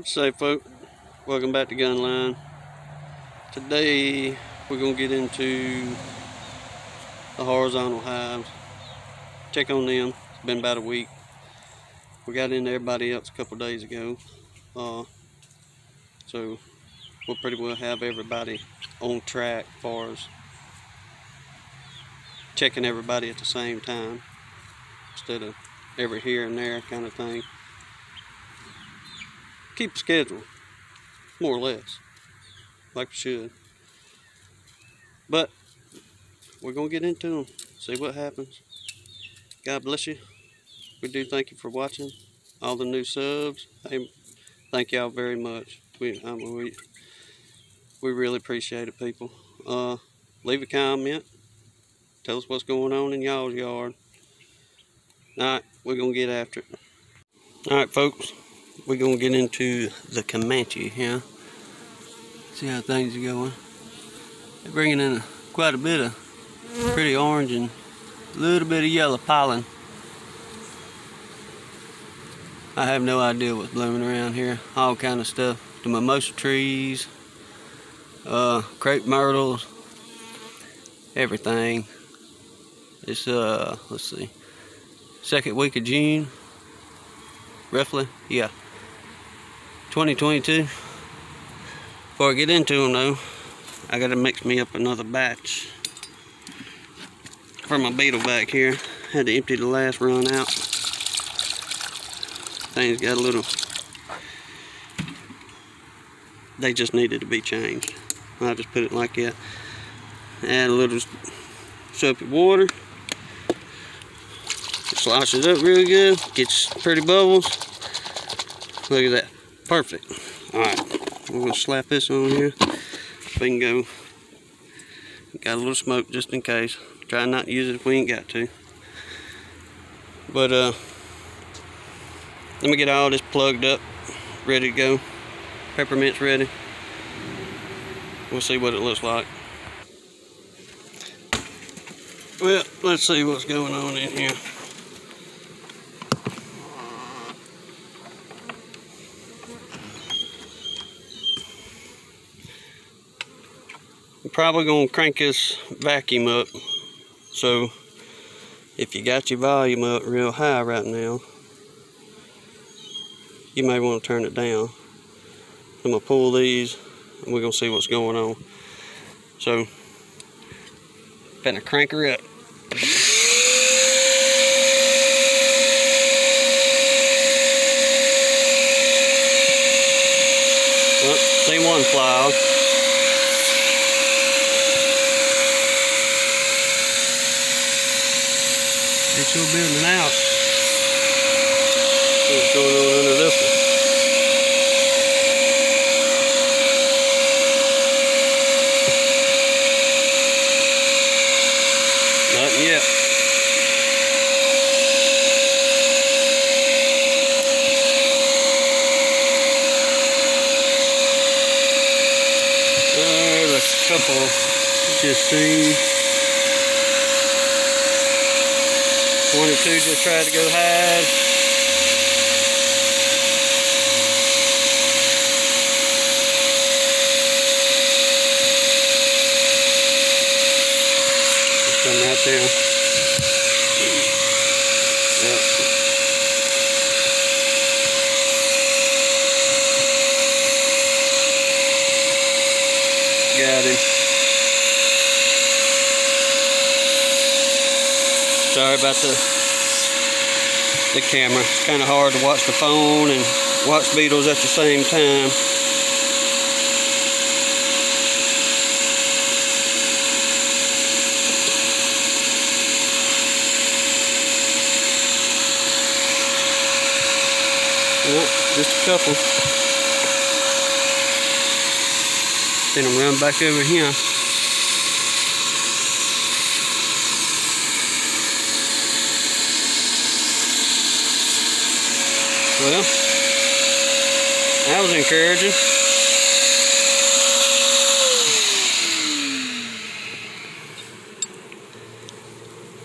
Say folks? welcome back to Gunline. Today we're gonna get into the horizontal hives. Check on them. It's been about a week. We got into everybody else a couple days ago. Uh, so we'll pretty well have everybody on track as far as checking everybody at the same time instead of every here and there kind of thing keep schedule, more or less, like we should. But we're gonna get into them, see what happens. God bless you. We do thank you for watching. All the new subs, hey, thank y'all very much. We, I mean, we, we really appreciate it, people. Uh, leave a comment. Tell us what's going on in y'all's yard. All right, we're gonna get after it. All right, folks we're gonna get into the Comanche here. See how things are going. They're bringing in a, quite a bit of pretty orange and a little bit of yellow pollen. I have no idea what's blooming around here. All kind of stuff. The mimosa trees, uh, crepe myrtles, everything. It's uh, let's see, second week of June, roughly. Yeah. 2022. Before I get into them though, I gotta mix me up another batch for my beetle back here. Had to empty the last run out. Things got a little, they just needed to be changed. I'll just put it like that. Add a little soapy water. Slosh it up real good. Gets pretty bubbles. Look at that. Perfect. Alright, we're going to slap this on here. We can go. Got a little smoke just in case. Try not to use it if we ain't got to. But, uh, let me get all this plugged up, ready to go. Peppermint's ready. We'll see what it looks like. Well, let's see what's going on in here. Probably going to crank this vacuum up. So if you got your volume up real high right now, you may want to turn it down. I'm going to pull these and we're going to see what's going on. So, gonna crank her up. Well, same one fly still building out. See what's going on under this one. Nothing yet. Uh, there's a couple just seen. 22 just tried to go hide. Come right there. Yep. Got him. Sorry about the the camera. It's kind of hard to watch the phone and watch beetles at the same time. Well, just a couple. Then I'm run back over here. Well, that was encouraging.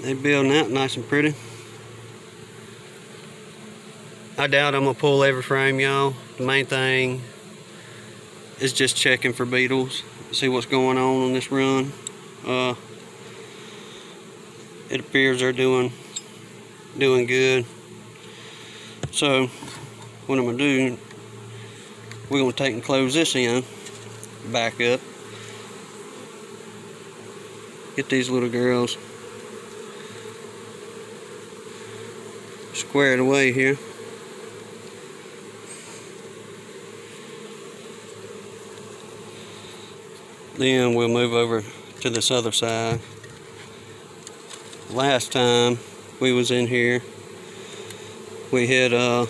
They're building out nice and pretty. I doubt I'm gonna pull every frame, y'all. The main thing is just checking for beetles, see what's going on on this run. Uh, it appears they're doing doing good. So what I'm gonna do, we're gonna take and close this in, back up. Get these little girls squared away here. Then we'll move over to this other side. Last time we was in here, we had uh,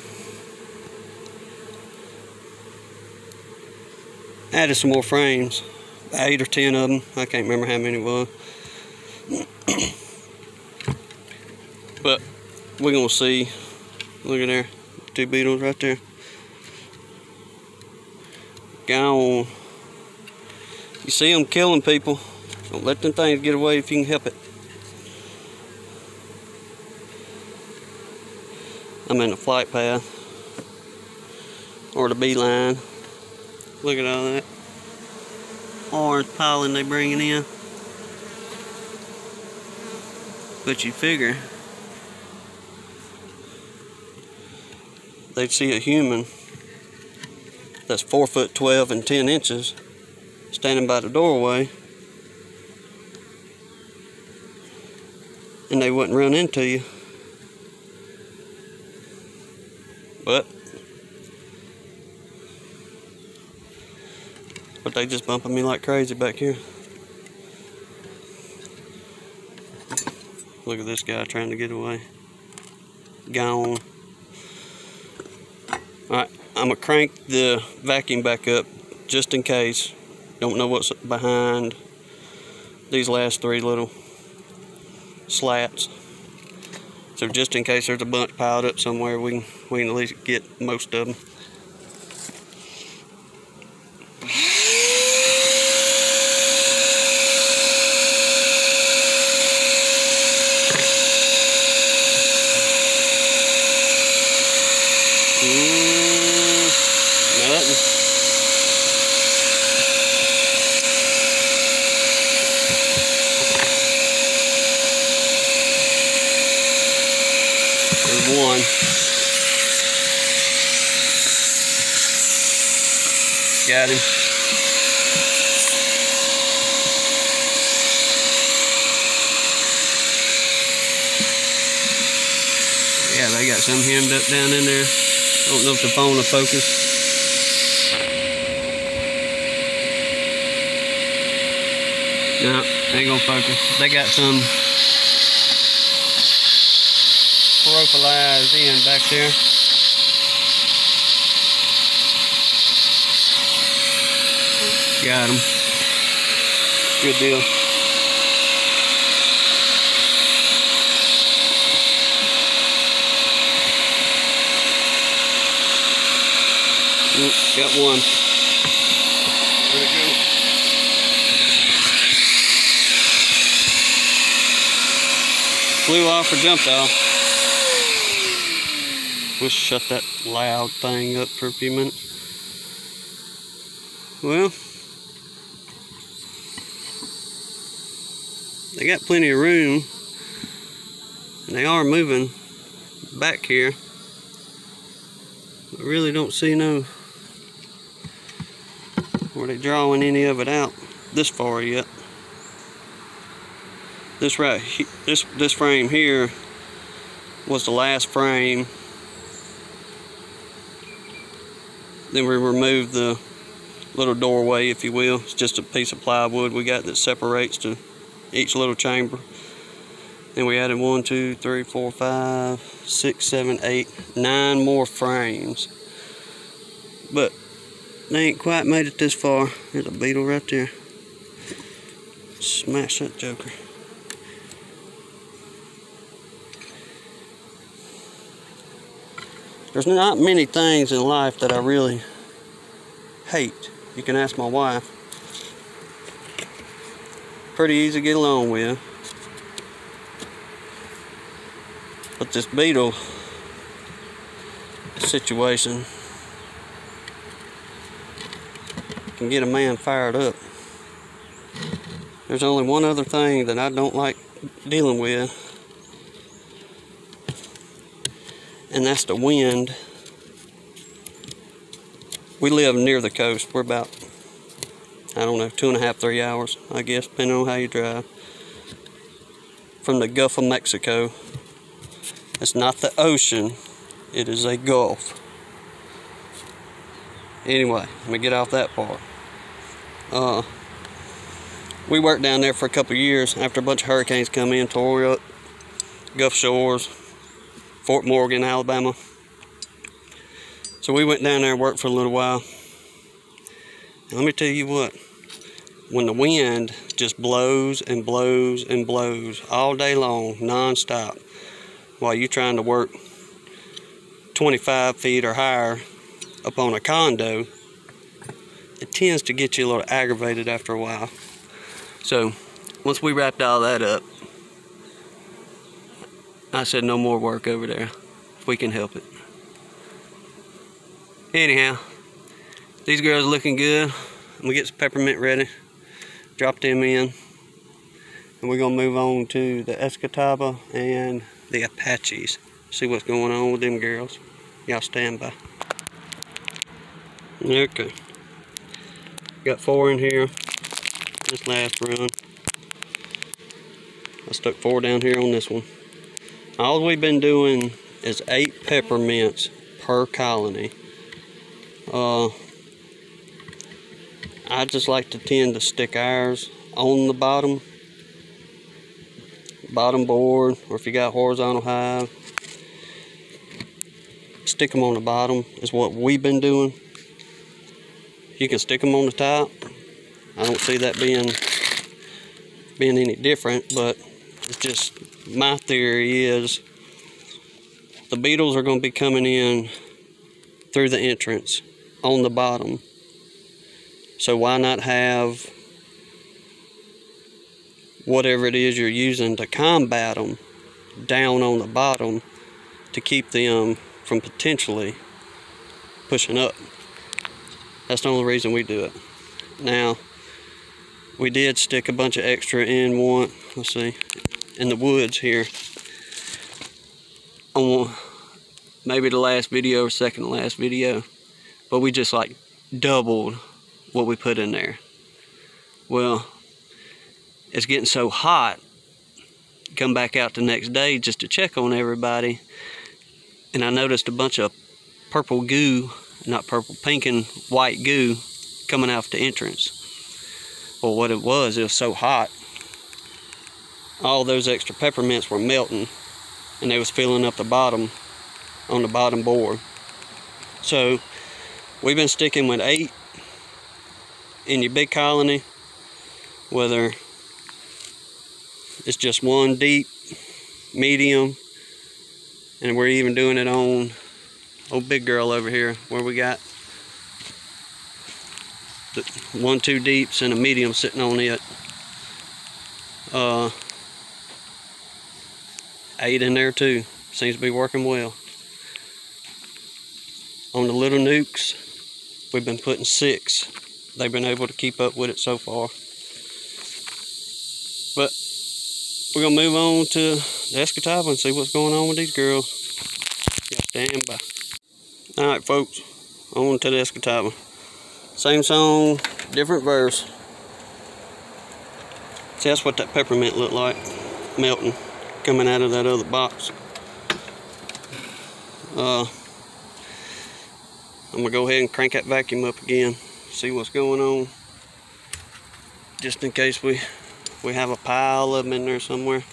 added some more frames, eight or ten of them. I can't remember how many it was. but we're gonna see. Look at there, two beetles right there. Gone. You see them killing people. Don't let them things get away if you can help it. I'm in the flight path or the beeline. Look at all that orange pollen they bringing in. But you figure they'd see a human that's four foot 12 and 10 inches standing by the doorway and they wouldn't run into you. But but they just bumping me like crazy back here. Look at this guy trying to get away. Gone. Alright, I'm gonna crank the vacuum back up just in case. Don't know what's behind these last three little slats. So just in case there's a bunch piled up somewhere, we can, we can at least get most of them. one. Got him. Yeah, they got some hemmed up down in there. I don't know if the phone will focus. No, ain't gonna focus. They got some localized in back there. Got him. Good deal. Got one. There we go. Flew off or jumped off. We'll shut that loud thing up for a few minutes. Well, they got plenty of room and they are moving back here. I really don't see no where they drawing any of it out this far yet. This right this this frame here was the last frame Then we removed the little doorway, if you will. It's just a piece of plywood we got that separates to each little chamber. Then we added one, two, three, four, five, six, seven, eight, nine more frames. But they ain't quite made it this far. There's a beetle right there. Smash that joker. There's not many things in life that I really hate. You can ask my wife. Pretty easy to get along with. But this beetle, situation can get a man fired up. There's only one other thing that I don't like dealing with, and that's the wind. We live near the coast. We're about, I don't know, two and a half, three hours, I guess, depending on how you drive, from the Gulf of Mexico. It's not the ocean, it is a gulf. Anyway, let me get off that part. Uh, we worked down there for a couple years after a bunch of hurricanes come in, tore up Gulf Shores, Fort Morgan, Alabama. So we went down there and worked for a little while. And let me tell you what, when the wind just blows and blows and blows all day long, non-stop, while you're trying to work 25 feet or higher up on a condo, it tends to get you a little aggravated after a while. So once we wrapped all that up, I said no more work over there if we can help it. Anyhow, these girls looking good. We get some peppermint ready, drop them in, and we're gonna move on to the Escataba and the Apaches. See what's going on with them girls. Y'all stand by. Okay. Got four in here. This last run. I stuck four down here on this one. All we've been doing is eight peppermints per colony. Uh, I just like to tend to stick ours on the bottom bottom board or if you got horizontal hive stick them on the bottom is what we've been doing you can stick them on the top. I don't see that being being any different, but it's just my theory is the beetles are going to be coming in through the entrance on the bottom. So why not have whatever it is you're using to combat them down on the bottom to keep them from potentially pushing up. That's the only reason we do it. Now, we did stick a bunch of extra in one, let's see, in the woods here. On maybe the last video or second to last video. But we just like doubled what we put in there. Well, it's getting so hot. Come back out the next day just to check on everybody. And I noticed a bunch of purple goo not purple, pink and white goo coming out the entrance. Well, what it was, it was so hot, all those extra peppermints were melting and they was filling up the bottom on the bottom board. So we've been sticking with eight in your big colony, whether it's just one deep, medium, and we're even doing it on old big girl over here. Where we got? The one two deeps and a medium sitting on it. Uh, eight in there too. Seems to be working well. On the little nukes we've been putting six. They've been able to keep up with it so far. But we're gonna move on to the Escataba and see what's going on with these girls. Stand by. Alright folks, on to the Escataba. Same song, different verse. See, that's what that peppermint looked like, melting, coming out of that other box. Uh, I'm gonna go ahead and crank that vacuum up again, see what's going on. Just in case we, we have a pile of them in there somewhere.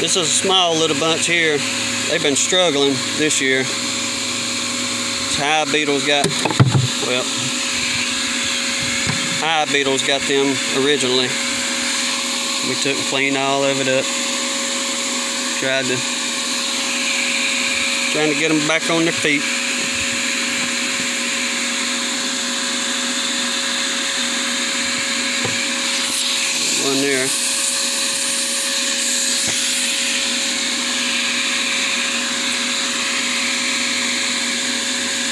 This is a small little bunch here. They've been struggling this year. This hive beetles got, well, hive beetles got them originally. We took and cleaned all of it up. Tried to, trying to get them back on their feet. One there.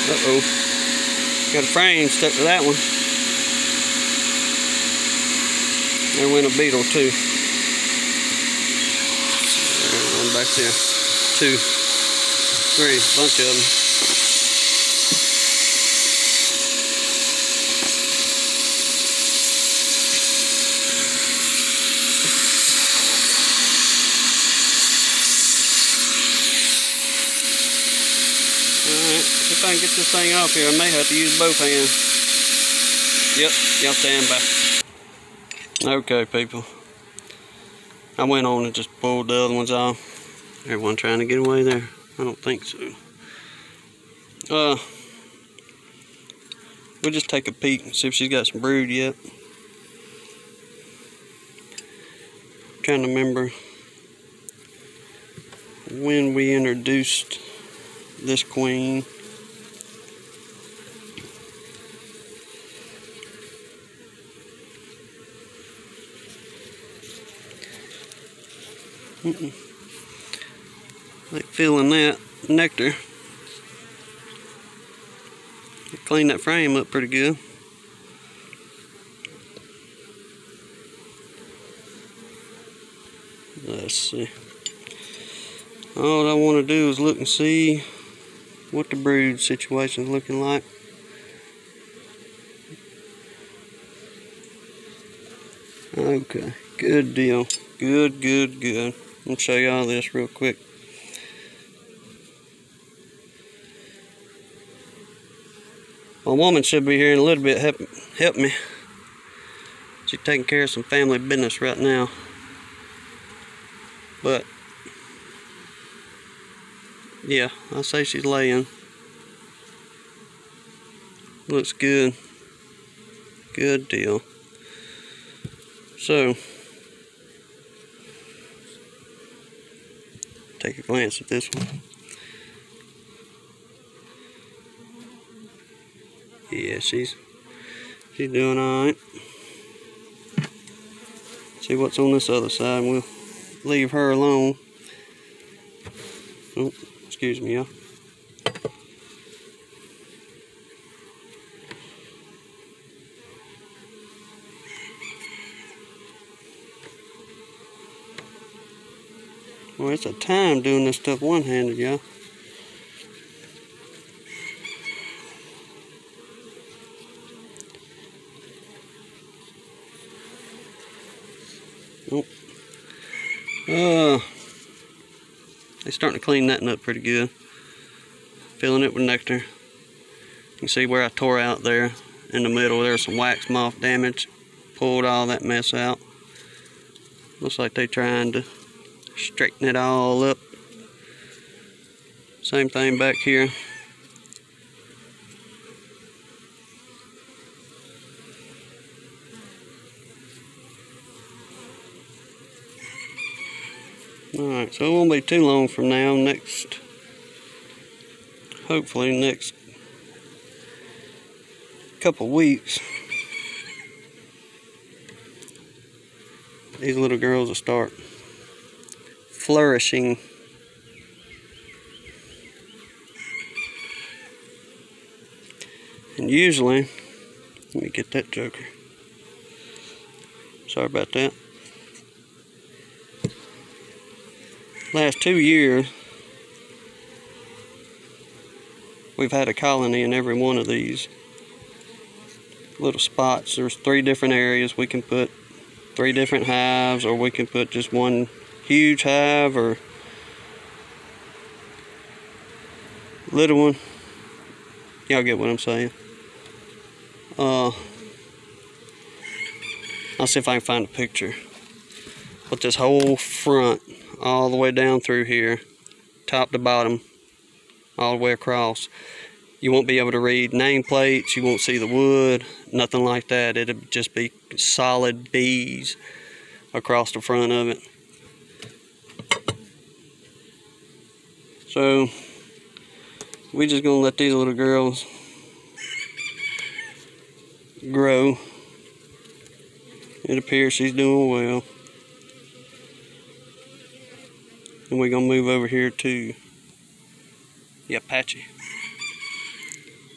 Uh-oh. Got a frame stuck to that one. There went a beetle too. One back there. Two. Three. Bunch of them. If I can get this thing off here. I may have to use both hands. Yep, y'all stand by. Okay, people. I went on and just pulled the other ones off. Everyone trying to get away there? I don't think so. Uh, we'll just take a peek and see if she's got some brood yet. trying to remember when we introduced this queen. Mm -mm. Like feeling that nectar. Clean that frame up pretty good. Let's see. All I want to do is look and see what the brood situation is looking like. Okay, good deal. Good, good, good. I'll show you all this real quick. My woman should be here in a little bit help, help me. She's taking care of some family business right now. But yeah, I say she's laying. Looks good. Good deal. So, take a glance at this one. Yeah, she's she's doing alright. See what's on this other side. We'll leave her alone. Oh. Excuse me, yeah. It's a time doing this stuff one-handed, y'all. Oh. Uh, they're starting to clean that up pretty good. Filling it with nectar. You can see where I tore out there in the middle. There's some wax moth damage. Pulled all that mess out. Looks like they're trying to straighten it all up. Same thing back here. Alright, so it won't be too long from now. Next, hopefully next couple weeks, these little girls will start flourishing. And usually, let me get that joker. Sorry about that. last two years, we've had a colony in every one of these little spots. There's three different areas. We can put three different hives, or we can put just one huge hive, or little one. Y'all get what I'm saying. Uh, I'll see if I can find a picture. But this whole front all the way down through here, top to bottom, all the way across. You won't be able to read nameplates, you won't see the wood, nothing like that. It'll just be solid bees across the front of it. So, we just gonna let these little girls grow. It appears she's doing well. And we're gonna move over here to the Apache.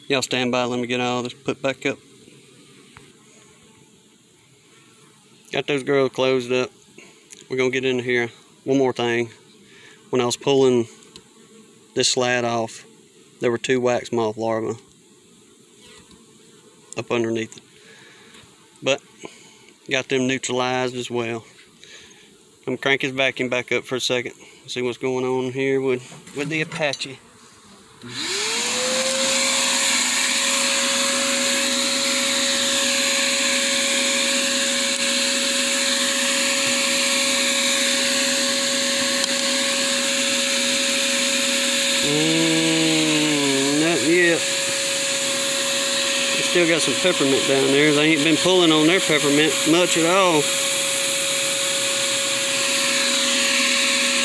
Y'all stand by, let me get all this put back up. Got those girls closed up. We're gonna get in here. One more thing. When I was pulling this slat off, there were two wax moth larvae up underneath it. But got them neutralized as well. I'm crank his vacuum back up for a second. See what's going on here with, with the Apache. Mm, not yet. They still got some peppermint down there. They ain't been pulling on their peppermint much at all.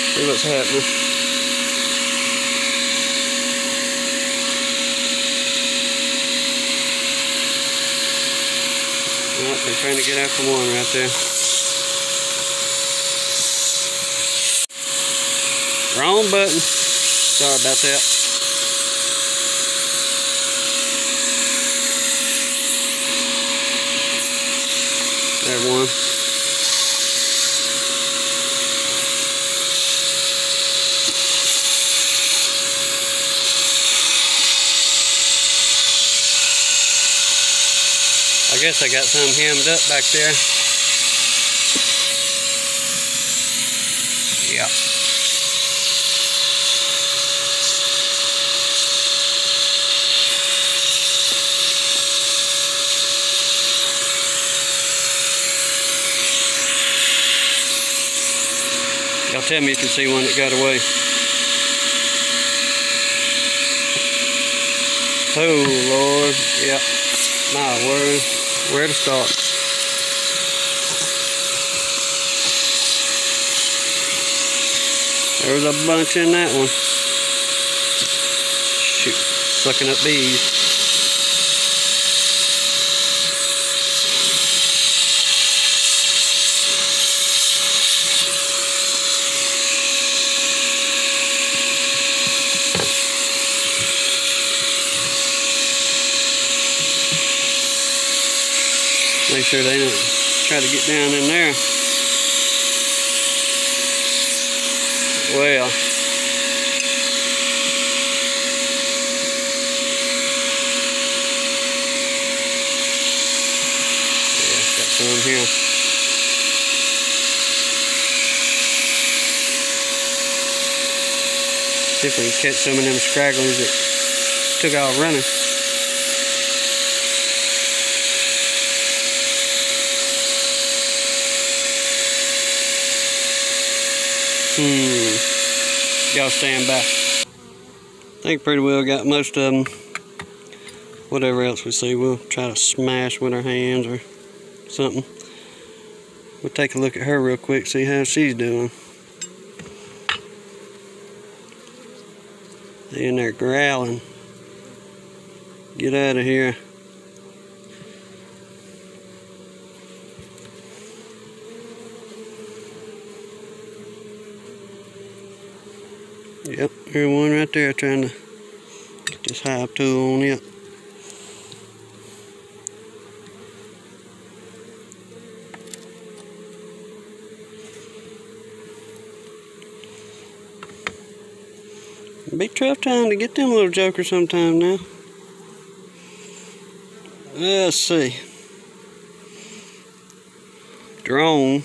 See what's happening. Well, they're trying to get after one right there. Wrong button. Sorry about that. One. I guess I got some hemmed up back there. Tell me if you can see one that got away. Oh Lord, yeah. My word, where to start? There was a bunch in that one. Shoot, sucking up bees. Sure they don't try to get down in there. Well. Yeah, got some here. See if we can catch some of them scragglers that took off running. Hmm. Y'all stand by. I think pretty well got most of them. Whatever else we see, we'll try to smash with our hands or something. We'll take a look at her real quick, see how she's doing. They in there growling. Get out of here. Yep, there's one right there trying to get this hive tool on it. Be tough time to get them little jokers sometime now. Let's see. Drone.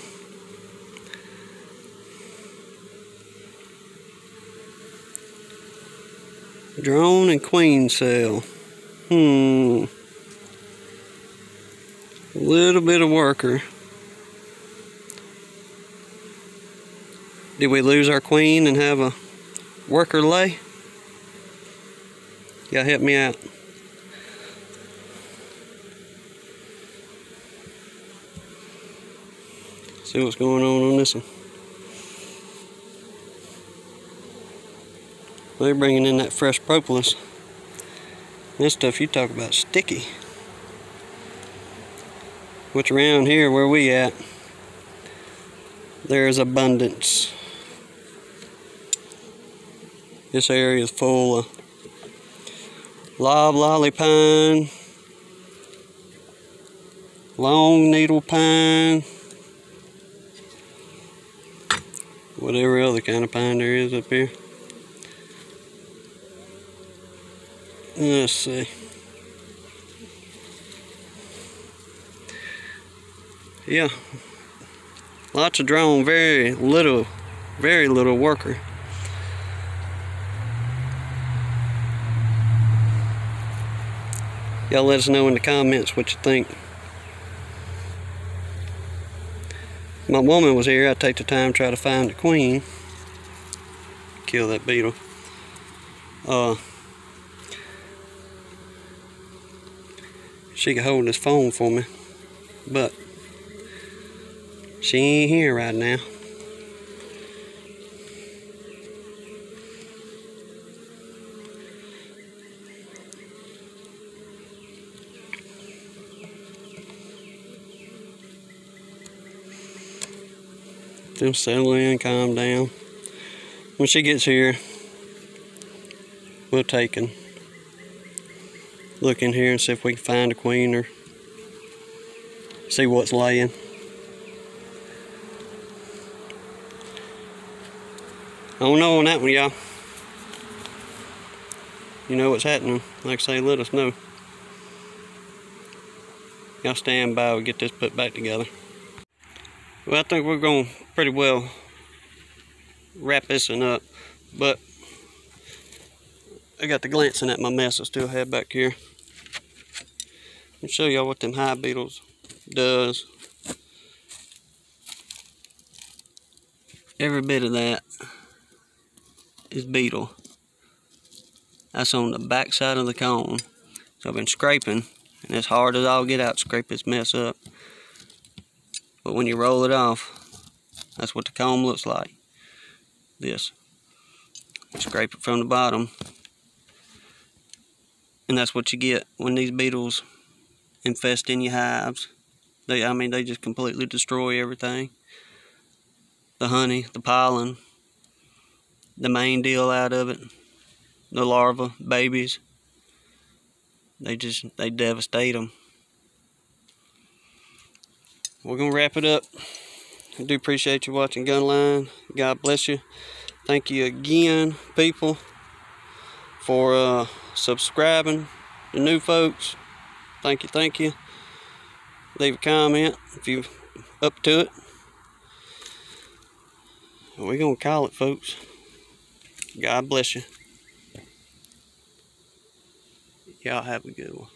Drone and queen cell. Hmm. A little bit of worker. Did we lose our queen and have a worker lay? Y'all help me out. See what's going on on this one. They're bringing in that fresh propolis. This stuff you talk about sticky. Which around here where we at, there's abundance. This area is full of loblolly pine, long needle pine, whatever other kind of pine there is up here. Let's see. Yeah. Lots of drone, very little, very little worker. Y'all let us know in the comments what you think. My woman was here, I'd take the time to try to find the queen. Kill that beetle. Uh, she could hold this phone for me, but she ain't here right now. them settle in, calm down. When she gets here, we'll take and look in here and see if we can find a queen or see what's laying. I don't know on that one, y'all. You know what's happening. Like I say, let us know. Y'all stand by, we'll get this put back together. Well, I think we're going to pretty well wrap this one up. But I got the glancing at my mess I still have back here. Me show y'all what them hive beetles does. Every bit of that is beetle. That's on the back side of the cone. So I've been scraping, and as hard as I'll get out, scrape this mess up. But when you roll it off, that's what the comb looks like. This. Scrape it from the bottom. And that's what you get when these beetles infest in your hives. They, I mean, they just completely destroy everything. The honey, the pollen, the main deal out of it, the larvae, babies. They just, they devastate them we're going to wrap it up. I do appreciate you watching Gunline. God bless you. Thank you again, people, for uh, subscribing. The new folks, thank you, thank you. Leave a comment if you up to it. We're going to call it, folks. God bless you. Y'all have a good one.